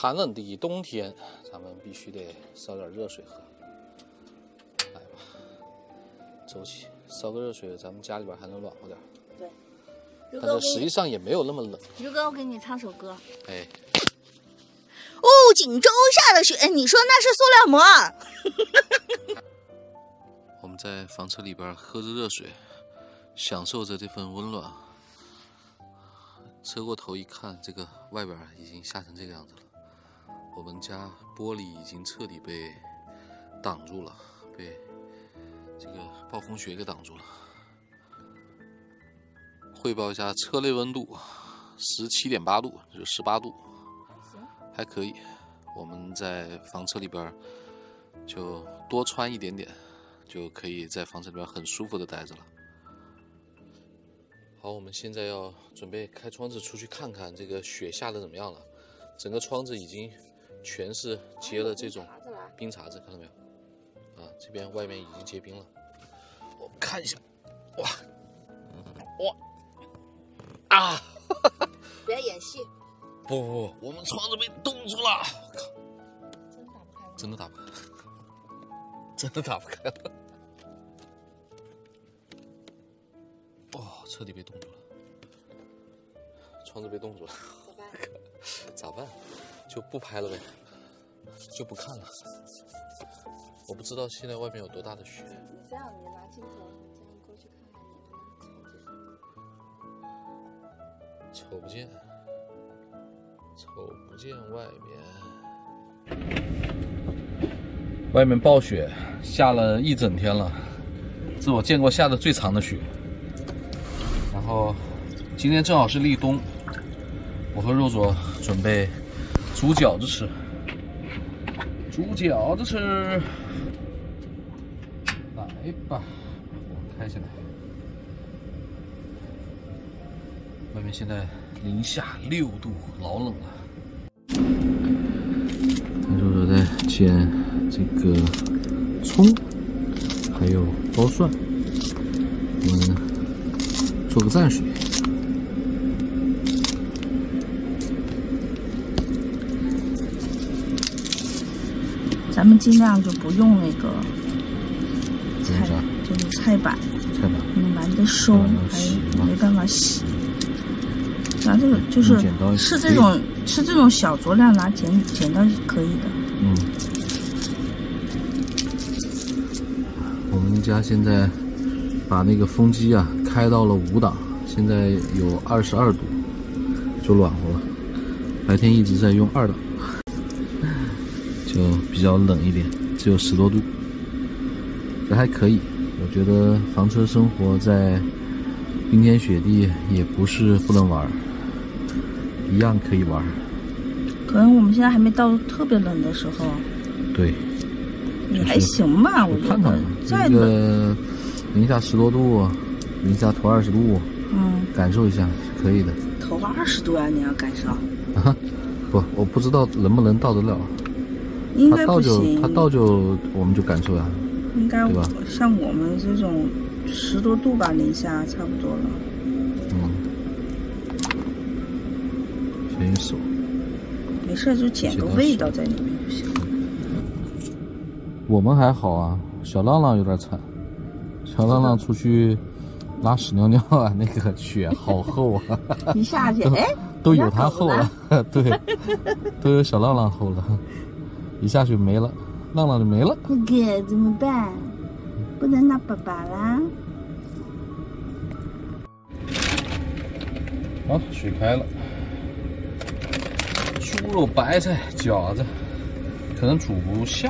寒冷的冬天，咱们必须得烧点热水喝。来吧，走起，烧个热水，咱们家里边还能暖和点。对，但是实际上也没有那么冷。如哥，我给你唱首歌。哎。哦，锦州下的雪，你说那是塑料膜？我们在房车里边喝着热水，享受着这份温暖。车过头一看，这个外边已经下成这个样子了。我们家玻璃已经彻底被挡住了，被这个暴风雪给挡住了。汇报一下车内温度，十七点八度，就十八度，还可以。我们在房车里边就多穿一点点，就可以在房车里边很舒服的待着了。好，我们现在要准备开窗子出去看看这个雪下的怎么样了。整个窗子已经全是结了这种冰碴子，看到没有？啊，这边外面已经结冰了。我看一下，哇，哇，啊！不要演戏。不不不，我们窗子被冻住了。我靠！真的打不开。真的打不开了。彻底被冻住了，窗子被冻住了，咋办？就不拍了呗，就不看了。我不知道现在外面有多大的雪。这样，你拿镜头，这样过去看看，瞅不见，瞅不见外面。外面暴雪，下了一整天了，是我见过下的最长的雪。然后，今天正好是立冬，我和肉佐准备煮饺子吃。煮饺子吃，来吧，开起来。外面现在零下六度，老冷了。肉左在煎这个葱，还有包蒜。我们。做个蘸水，咱们尽量就不用那个菜，就是菜板，菜板，懒得收，还没办法洗。拿这个就是是这种是这种小酌量拿剪剪刀可以的。嗯，我们家现在把那个风机啊。开到了五档，现在有二十二度，就暖和了。白天一直在用二档，就比较冷一点，只有十多度，这还可以。我觉得房车生活在冰天雪地也不是不能玩，一样可以玩。可能我们现在还没到特别冷的时候。对，也还行吧，我看看这个零下十多度。零下头二十度，嗯，感受一下是可以的。头二十度啊，你要感受？啊，不，我不知道能不能到得了。应该不行。他倒就我们就感受呀。应该对吧？像我们这种十多度吧，零下差不多了。嗯。小心手。没事，就捡个味道在里面就行。我们还好啊，小浪浪有点惨。小浪浪出去。拉屎尿尿啊，那个雪好厚啊！一下去，哎，都有它厚了，对，都有小浪浪厚了，一下去没了，浪浪就没了。哥哥怎么办？不能拿爸爸啦。好，水开了，猪肉白菜饺子，可能煮不下，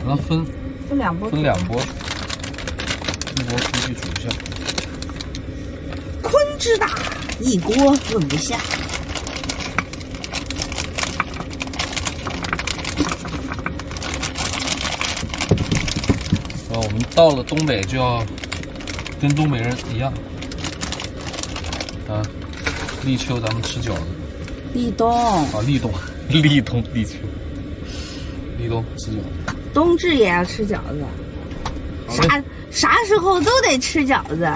可能分分两波，分两波，一波出去煮一下。之大，一锅炖不下。到了东北就要跟东北人一样啊！立秋咱们吃饺子。立冬啊，立冬，立冬，立秋，立冬吃饺子。冬至也要吃饺子，啥啥时候都得吃饺子。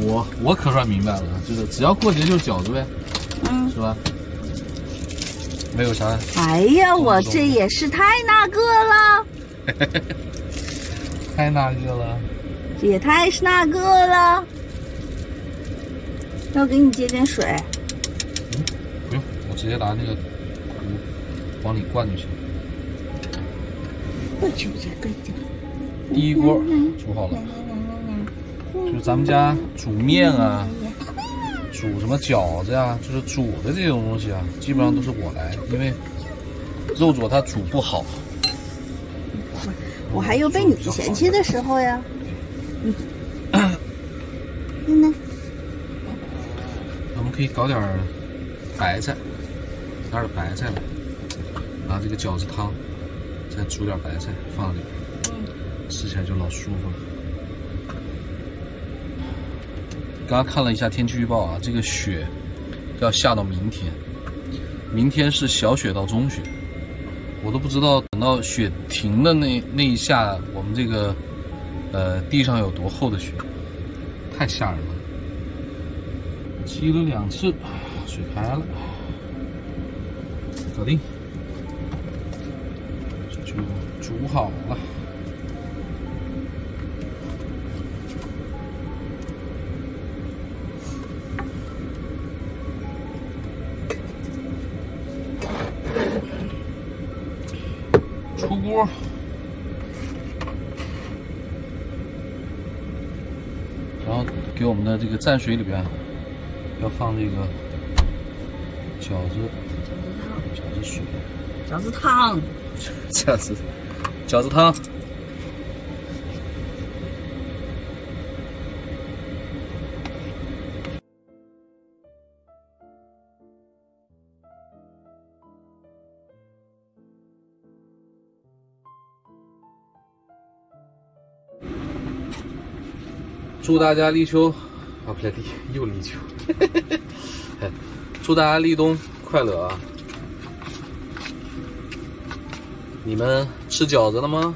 我我可算明白了，就是只要过节就是饺子呗，嗯，是吧？没有啥。哎呀，我这也是太那个了，太那个了，这也太是那个了。要给你接点水？嗯，不用，我直接拿那个壶往里灌就行。不就这个第一锅煮好了，就是咱们家煮面啊。煮什么饺子呀？就是煮的这种东西啊，基本上都是我来，因为肉佐它煮不好。我还有被你嫌弃的时候呀。嗯。嗯我们可以搞点白菜，拿点白菜来，拿这个饺子汤，再煮点白菜放里，吃起来就老舒服了。刚刚看了一下天气预报啊，这个雪要下到明天，明天是小雪到中雪，我都不知道等到雪停的那那一下，我们这个呃地上有多厚的雪，太吓人了。积了两次，水开了，搞定，就煮好了。锅，然后给我们的这个蘸水里边要放这个饺子饺子水、饺子汤、饺子饺子汤。祝大家立秋，啊不对，立又立秋，祝大家立冬快乐啊！你们吃饺子了吗？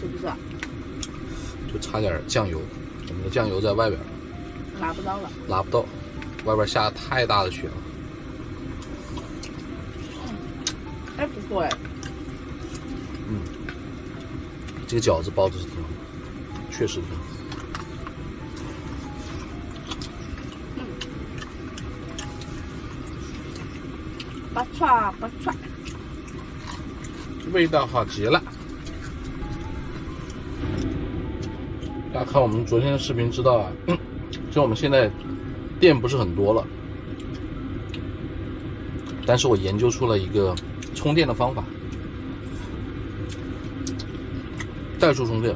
是不是？就差点酱油，我们的酱油在外边，拿不到了，拿不到，外边下太大的雪了。还不错哎。嗯，这个饺子包的是挺好，确实挺好。嗯，不错不错，味道好极了。大家看我们昨天的视频知道啊，就我们现在电不是很多了，但是我研究出了一个充电的方法。怠速充电，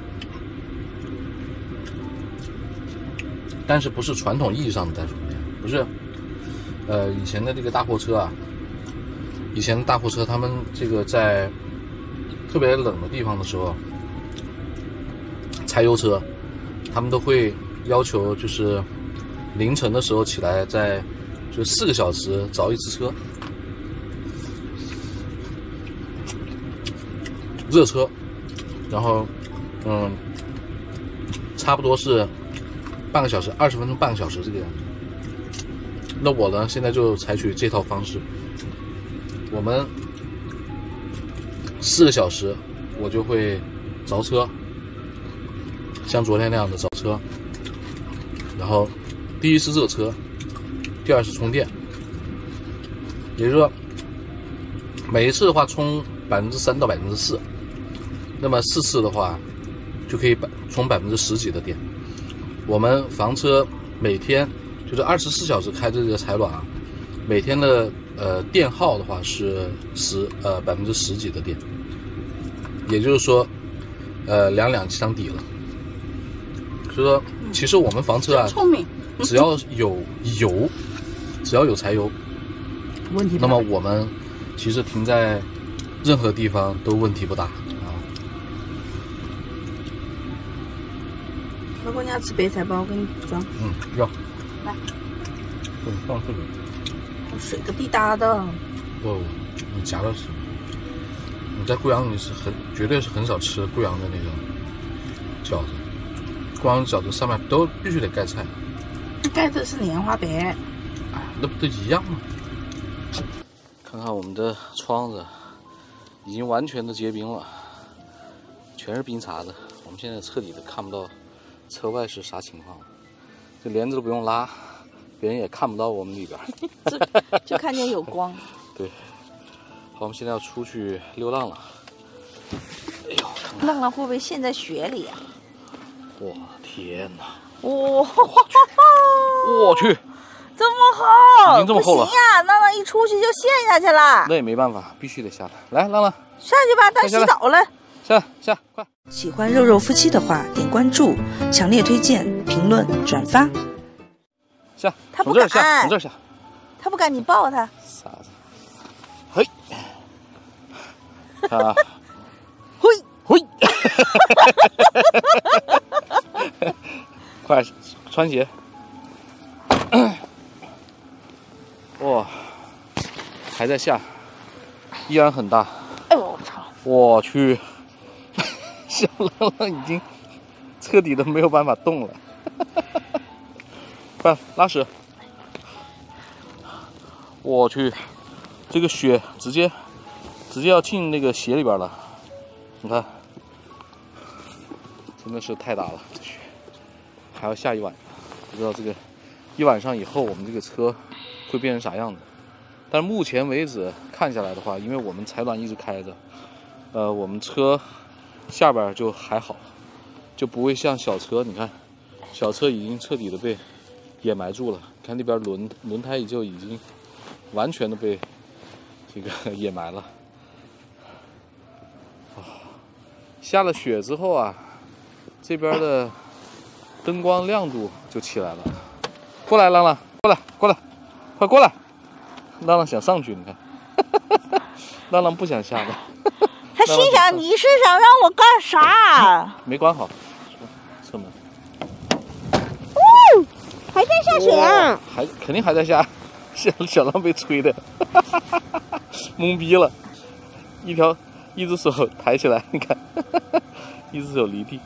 但是不是传统意义上的怠速充电，不是，呃，以前的这个大货车啊，以前的大货车他们这个在特别冷的地方的时候，柴油车，他们都会要求就是凌晨的时候起来，在就四个小时凿一次车，热车。然后，嗯，差不多是半个小时，二十分钟，半个小时这个样子。那我呢，现在就采取这套方式。我们四个小时，我就会着车，像昨天那样的着车。然后，第一是热车，第二是充电。也就是说，每一次的话，充百分之三到百分之四。那么四次的话，就可以百充百分之十几的电。我们房车每天就是二十四小时开着这个采暖啊，每天的呃电耗的话是十呃百分之十几的电，也就是说，呃两两相抵了。所以说，其实我们房车啊，聪明，只要有油，只要有柴油，问题那么我们其实停在任何地方都问题不大。要吃白菜包？我给你装。嗯，要。来。嗯，放这里。水个滴答的。哦，你夹了吃。你在贵阳你是很绝对是很少吃贵阳的那个饺子，贵阳饺子上面都必须得盖菜。盖的是莲花白，那不都一样吗？看看我们的窗子，已经完全的结冰了，全是冰碴子。我们现在彻底的看不到车外是啥情况，这帘子都不用拉，别人也看不到我们里边，就看见有光。对，好，我们现在要出去溜浪了。哎呦，浪浪会不会陷在雪里啊？我天哪！哇！我去！这么厚，已经这么厚了。不行呀，浪浪一出去就陷下去了。那也没办法，必须得下来。来，浪浪，下去吧，咱洗澡了。下下，快！喜欢肉肉夫妻的话，点关注，强烈推荐，评论转发。下，他不敢，从这下。他不敢，你抱他。傻子。嘿。啊。嘿。嘿。快，穿鞋。哇，还在下，依然很大。哎呦我操！我去，小浪浪已经彻底的没有办法动了。快拉屎！我去，这个雪直接直接要进那个鞋里边了。你看，真的是太大了，这雪还要下一晚，不知道这个一晚上以后我们这个车。会变成啥样子？但目前为止看下来的话，因为我们采暖一直开着，呃，我们车下边就还好，就不会像小车。你看，小车已经彻底的被掩埋住了。看那边轮轮胎就已经完全的被这个 掩埋了。啊下了雪之后啊，这边的灯光亮度就起来了。过来，浪浪，过来，过来。快过来！浪浪想上去，你看，浪浪不想下来。他心想：“你是想让我干啥？”没关好，车门。哦，还在下雪啊！还肯定还在下，小小浪被吹的，懵逼了，一条一只手抬起来，你看，一只手离地，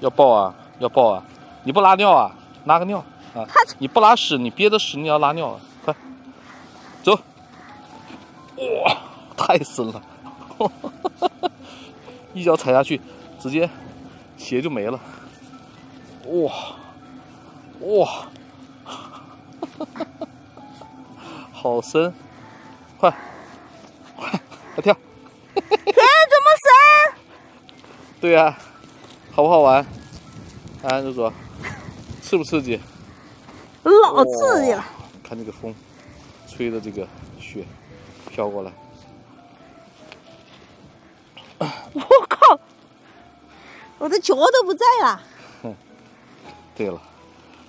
要抱啊，要抱啊！你不拉尿啊？拉个尿。啊！你不拉屎，你憋着屎，你要拉尿啊！快走！哇，太深了，一脚踩下去，直接鞋就没了。哇哇，好深！快快快跳！哎，怎么深？对呀，好不好玩？啊，肉叔，刺不刺激？老刺激了！看这个风，吹的这个雪飘过来。脚都不在了。哼，对了，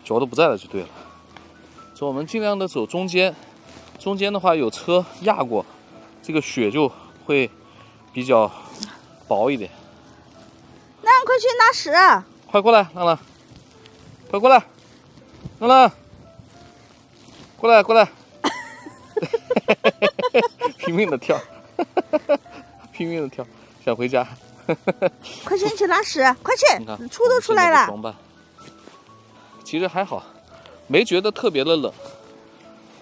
脚都不在了就对了。走，我们尽量的走中间。中间的话有车压过，这个雪就会比较薄一点。浪浪，快去拿屎！快过来，浪浪！快过来，浪浪！过来过来，拼命的跳，拼命的跳，想回家。快去去拉屎，快去！出都出来了。装扮其实还好，没觉得特别的冷。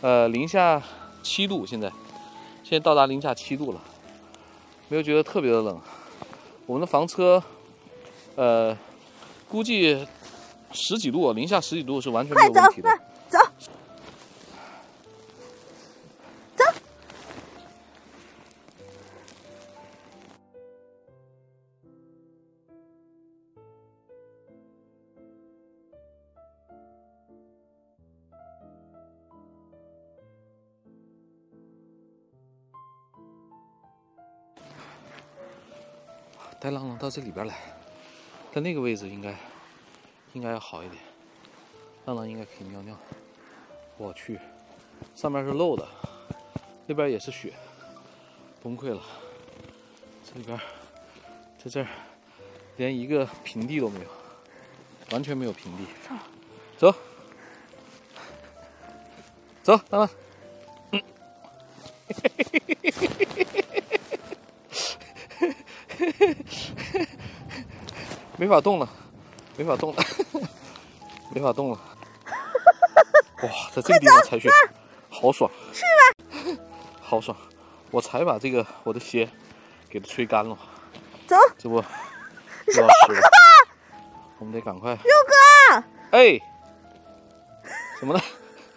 呃，零下七度，现在现在到达零下七度了，没有觉得特别的冷。我们的房车，呃，估计十几度，零下十几度是完全没有问题的。走。带到这里边来，在那个位置应该应该要好一点。浪浪应该可以尿尿。我去，上面是漏的，那边也是雪，崩溃了。这里边，在这儿连一个平地都没有，完全没有平地。走，走，浪浪。没法动了，没法动了。没法动了。哇，在这个地方踩雪，好爽！是吧，好爽！我才把这个我的鞋给它吹干了。走，这不，要哥，我们得赶快。肉哥，哎，怎么了？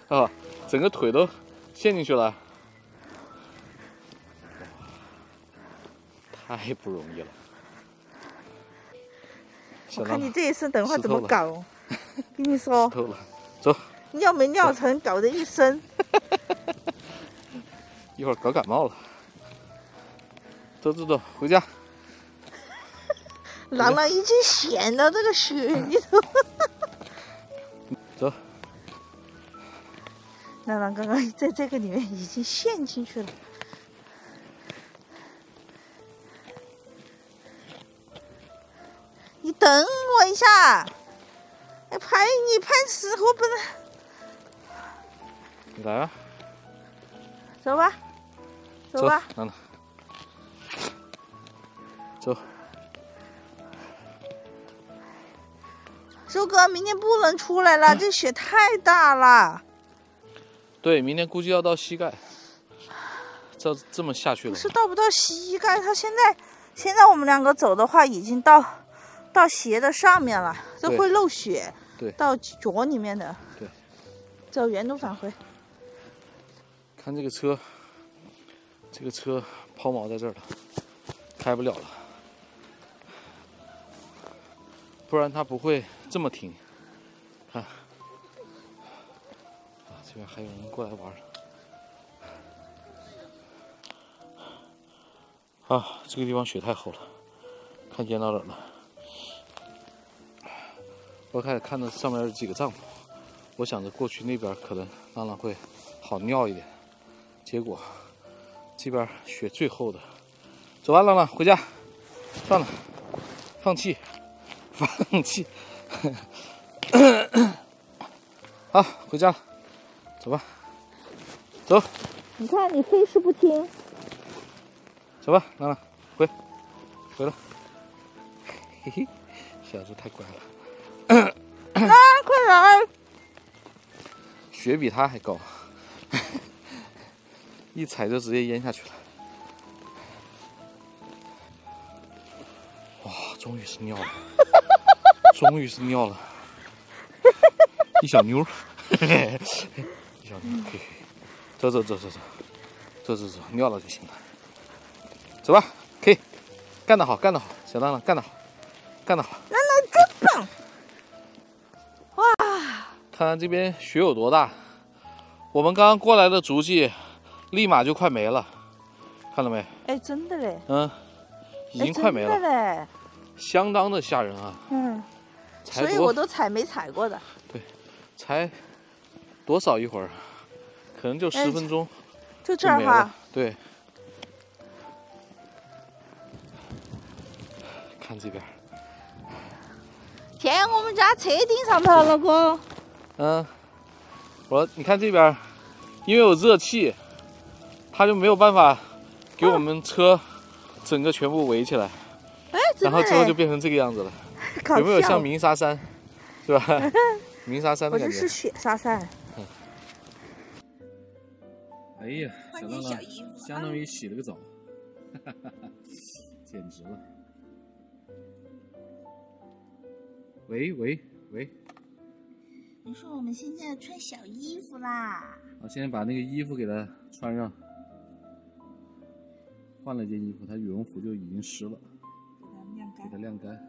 啊，整个腿都陷进去了，太不容易了。我看你这一身等会怎么搞？跟你说，透了，走。尿没尿成，搞得一身。一会儿搞感冒了。走走走，回家。朗朗已经陷到这个雪里头。走。朗朗刚刚在这个里面已经陷进去了。等我一下。哎，拍你拍死我不能。来啊！走吧，走吧，走。周哥，明天不能出来了，这雪太大了。对，明天估计要到膝盖。这这么下去了？是到不到膝盖？他现在，现在我们两个走的话，已经到到鞋的上面了，这会漏血。对。到脚里面的。对。走原路返回。看这个车，这个车抛锚在这儿了，开不了了，不然它不会这么停。看，啊，这边还有人过来玩啊，这个地方雪太厚了，看见到哪了？我开始看到上面有几个帐篷，我想着过去那边可能浪浪会好尿一点。结果这边雪最厚的，走吧，浪浪？回家，算了，放弃，放弃，好，回家了，走吧，走。你看你非是不听，走吧，浪浪，回，回了，嘿嘿，小子太乖了。雪比他还高。一踩就直接淹下去了，哇！终于是尿了，终于是尿了，一小妞，一小妞，嘿嘿，走走走走走，走走走，尿了就行了，走吧，可以，干得好，干得好，小浪浪干得好，干得好，看看这边雪有多大，我们刚刚过来的足迹。立马就快没了，看到没？哎，真的嘞。嗯，已经快没了嘞，相当的吓人啊。嗯，所以我都踩没踩过的。对，才多少一会儿，可能就十分钟，就这儿哈。对，看这边。天，我们家车顶上头，老公。嗯，我你看这边，因为有热气。它就没有办法给我们车整个全部围起来，哎，然后之后就变成这个样子了。有没有像鸣沙山，是吧？鸣沙山的感觉。我这是雪沙山。哎呀，小浪浪相当于洗了个澡，哈哈哈，简直了。喂喂喂。你说我们现在穿小衣服啦？我现在把那个衣服给它穿上。换了件衣服，它羽绒服就已经湿了，给它晾干。给它晾干。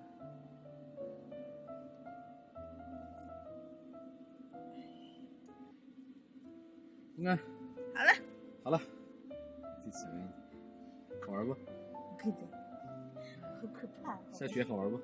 应该，好了，好了，好玩不？可以的，好可怕。下雪好玩不？